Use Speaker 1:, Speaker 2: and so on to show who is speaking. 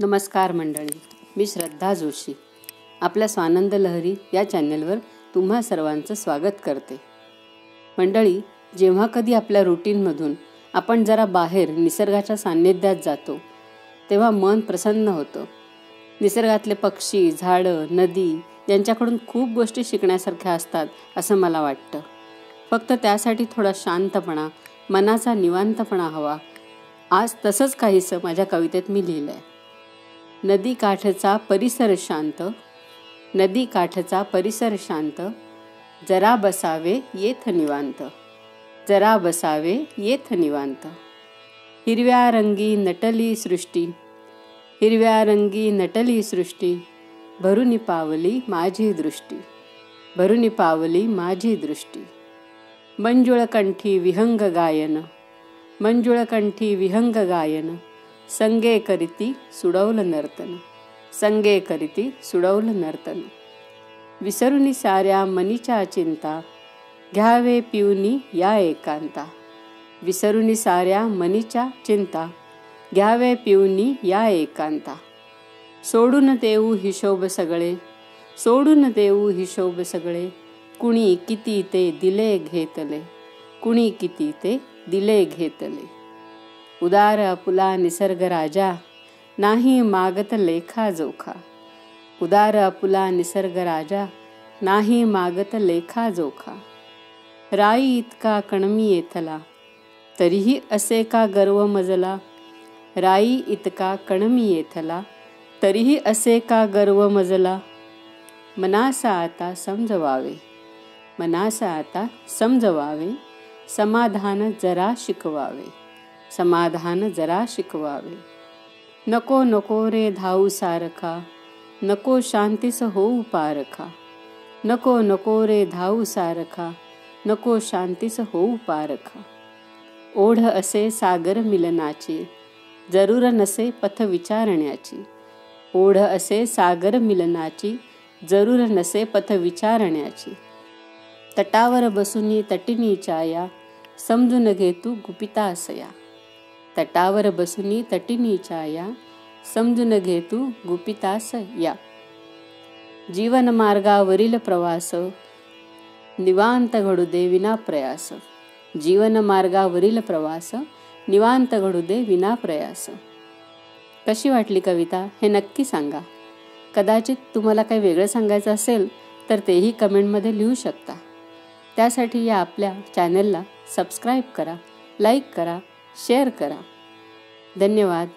Speaker 1: नमस्कार मंडळी मी श्रद्धा जोशी. आपल्या स्वानंद लहरी या चॅनलवर तुम्हा सर्वांचं स्वागत करते. मंडळी जेव्हा कधी आपल्या रुटीनमधून आपण जरा बाहेर निसर्गाच्या सान्निध्यात जातो तेव्हा मन प्रसन्न होतं. निसर्गातले पक्षी झाडं नदी यांच्याकडून खूप गोष्टी शिकण्यासारख्या असतात असं मला वाटतं. फक्त त्यासाठी थोडा शांतपणा मनाचा निवांतपणा हवा. आज तसंच काहीसं माझ्या कवितेत मी लिहिलं आहे नदीकाठचा परिसर शांत. नदीकाठचा परिसर शांत. जरा बसावे येथ निवांत. जरा बसावे येथ निवांत. हिरव्या रंगी नटली सृष्टी. हिरव्या रंगी नटली सृष्टी. भरुनी पावली माझी दृष्टी. भरुनी पावली माझी दृष्टी. मंजुळकंठी विहंग गायन. मंजुळकंठी विहंग गायन. संगे करीती सुडवलं नर्तन. संगे करीती सुडवलं नर्तन. विसरुनी साऱ्या मनीच्या चिंता घ्यावे पिऊनी या एकांता. विसरुनी साऱ्या मनीच्या चिंता घ्यावे पिऊनी या एकांता. सोडून देऊ हिशोब सगळे सोडून देऊ हिशोब सगळे कुणी किती ते दिले घेतले कुणी किती ते दिले घेतले. उदार अपुला निसर्ग राजा नाही मागत लेखा जोखा. उदार अपुला निसर्ग राजा नाही मागत लेखा जोखा. राई इतका कणमी येथला तरीही असे का गर्व मजला? राई इतका कणमी येथला तरीही असे का गर्व मजला? मनासा आता समजवावे मनासा आता समजवावे समाधान जरा शिकवावे. समाधान जरा शिकवावे. नको नको रे धाऊ सारखा. नको शांतीस होऊ पारखा. नको नको रे धाऊ सारखा. नको शांतीस होऊ पारखा. ओढ असे सागर मिलनाची. जरूर नसे पथ विचारण्याची. ओढ असे सागर मिलनाची. जरूर नसे पथ विचारण्याची. तटावर बसूनी तटिनी छाया समजून घे तू गुपितासया. तटावर बसूनी तटिनी छाया समजून घे तू गुपितास या. जीवन मार्गावरील प्रवास निवांत घडू दे विना प्रयास. जीवन मार्गावरील प्रवास निवांत घडू दे विना प्रयास. कशी वाटली कविता? हे नक्की सांगा. कदाचित तुम्हाला काही वेगळं सांगायचं असेल तर तेही कमेंटमध्ये लिहू शकता. त्यासाठी या आपल्या चॅनलला सबस्क्राईब करा लाईक करा शेअर करा. धन्यवाद.